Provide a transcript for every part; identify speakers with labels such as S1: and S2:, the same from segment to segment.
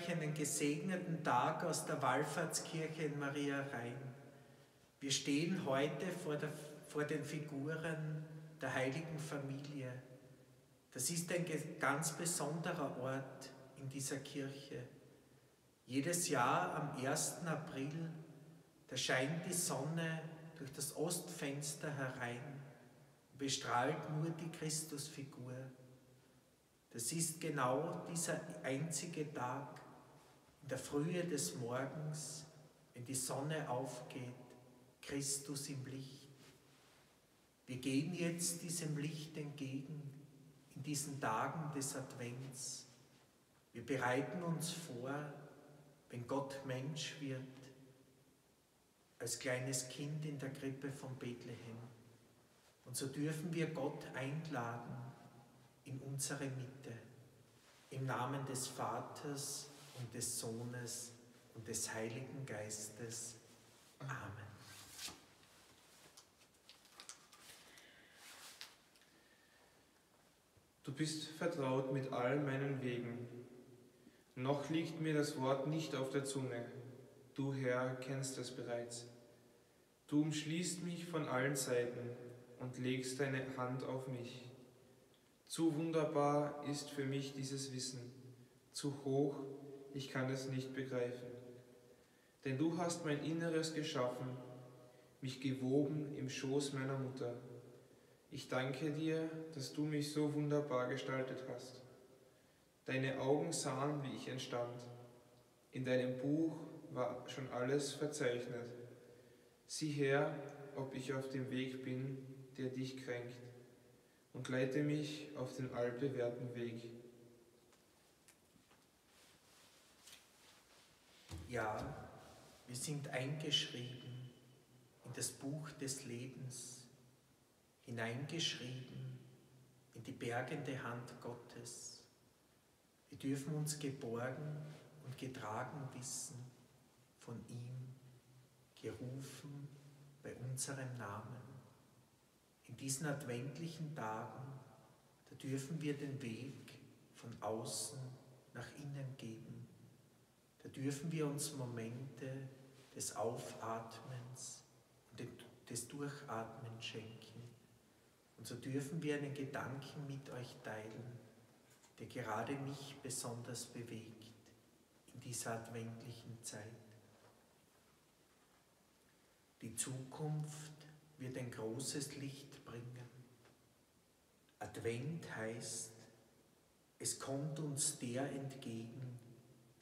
S1: euch einen gesegneten Tag aus der Wallfahrtskirche in Maria Rhein. Wir stehen heute vor, der, vor den Figuren der heiligen Familie. Das ist ein ganz besonderer Ort in dieser Kirche. Jedes Jahr am 1. April, da scheint die Sonne durch das Ostfenster herein und bestrahlt nur die Christusfigur. Das ist genau dieser einzige Tag der Frühe des Morgens, wenn die Sonne aufgeht, Christus im Licht. Wir gehen jetzt diesem Licht entgegen in diesen Tagen des Advents. Wir bereiten uns vor, wenn Gott Mensch wird, als kleines Kind in der Krippe von Bethlehem. Und so dürfen wir Gott einladen in unsere Mitte, im Namen des Vaters und des Sohnes und des Heiligen Geistes. Amen.
S2: Du bist vertraut mit all meinen Wegen. Noch liegt mir das Wort nicht auf der Zunge. Du, Herr, kennst es bereits. Du umschließt mich von allen Seiten und legst deine Hand auf mich. Zu wunderbar ist für mich dieses Wissen, zu hoch, ich kann es nicht begreifen. Denn du hast mein Inneres geschaffen, mich gewoben im Schoß meiner Mutter. Ich danke dir, dass du mich so wunderbar gestaltet hast. Deine Augen sahen, wie ich entstand. In deinem Buch war schon alles verzeichnet. Sieh her, ob ich auf dem Weg bin, der dich kränkt und leite mich auf den altbewährten Weg.
S1: Ja, wir sind eingeschrieben in das Buch des Lebens, hineingeschrieben in die bergende Hand Gottes. Wir dürfen uns geborgen und getragen wissen von ihm, gerufen bei unserem Namen in diesen adventlichen Tagen, da dürfen wir den Weg von außen nach innen geben. Da dürfen wir uns Momente des Aufatmens und des Durchatmens schenken. Und so dürfen wir einen Gedanken mit euch teilen, der gerade mich besonders bewegt in dieser adventlichen Zeit. Die Zukunft wird ein großes Licht bringen. Advent heißt, es kommt uns der entgegen,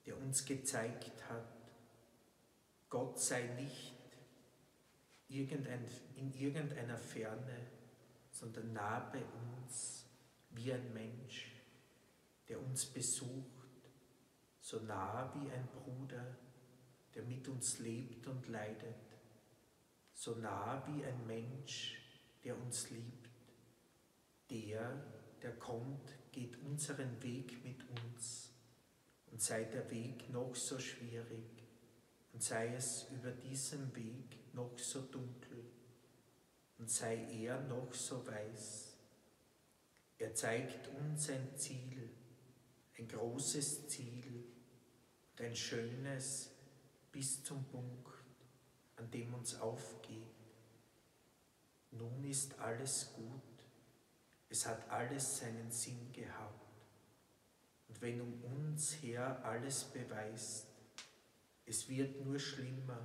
S1: der uns gezeigt hat, Gott sei nicht in irgendeiner Ferne, sondern nah bei uns, wie ein Mensch, der uns besucht, so nah wie ein Bruder, der mit uns lebt und leidet, so nah wie ein Mensch, der uns liebt. Der, der kommt, geht unseren Weg mit uns. Und sei der Weg noch so schwierig und sei es über diesem Weg noch so dunkel und sei er noch so weiß. Er zeigt uns ein Ziel, ein großes Ziel und ein schönes bis zum Punkt, an dem uns aufgeht. Nun ist alles gut, es hat alles seinen Sinn gehabt. Und wenn um uns her alles beweist, es wird nur schlimmer,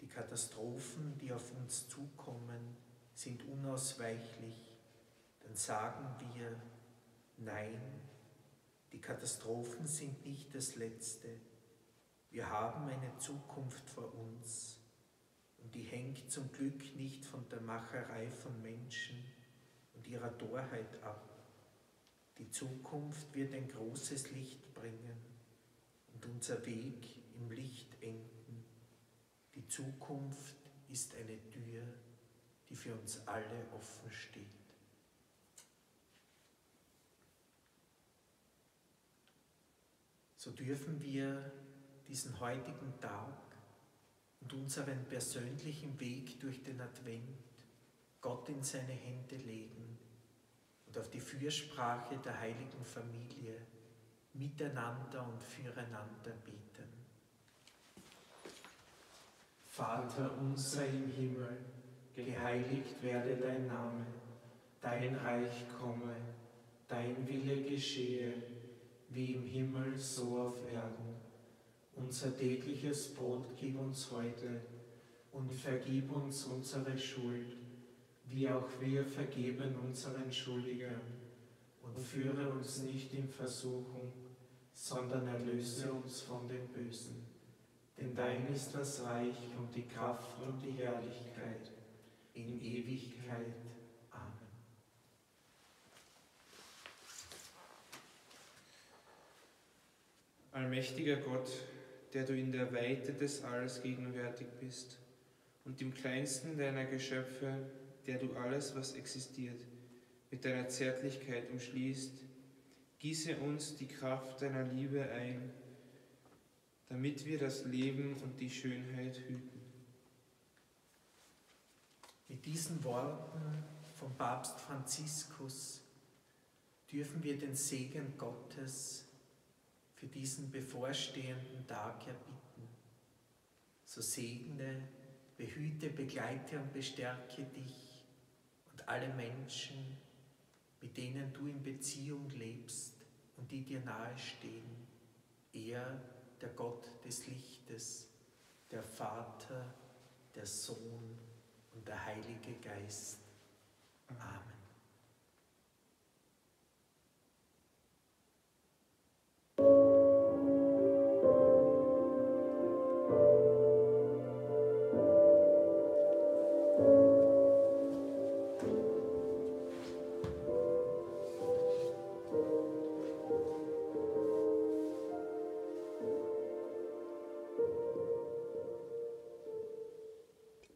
S1: die Katastrophen, die auf uns zukommen, sind unausweichlich, dann sagen wir, nein, die Katastrophen sind nicht das Letzte. Wir haben eine Zukunft vor uns und die hängt zum Glück nicht von der Macherei von Menschen und ihrer Torheit ab. Die Zukunft wird ein großes Licht bringen und unser Weg im Licht enden. Die Zukunft ist eine Tür, die für uns alle offen steht. So dürfen wir diesen heutigen Tag und unseren persönlichen Weg durch den Advent Gott in seine Hände legen und auf die Fürsprache der heiligen Familie miteinander und füreinander beten. Vater unser im Himmel, geheiligt werde dein Name, dein Reich komme, dein Wille geschehe, wie im Himmel so auf Erden. Unser tägliches Brot gib uns heute und vergib uns unsere Schuld, wie auch wir vergeben unseren Schuldigern. Und führe uns nicht in Versuchung, sondern erlöse uns von dem Bösen. Denn dein ist das Reich und die Kraft und die Herrlichkeit in Ewigkeit. Amen.
S2: Allmächtiger Gott, der du in der Weite des Alls gegenwärtig bist und im kleinsten deiner Geschöpfe, der du alles, was existiert, mit deiner Zärtlichkeit umschließt, gieße uns die Kraft deiner Liebe ein, damit wir das Leben und die Schönheit hüten.
S1: Mit diesen Worten vom Papst Franziskus dürfen wir den Segen Gottes für diesen bevorstehenden Tag erbitten. So segne, behüte, begleite und bestärke dich alle Menschen, mit denen du in Beziehung lebst und die dir nahestehen. Er, der Gott des Lichtes, der Vater, der Sohn und der Heilige Geist. Amen.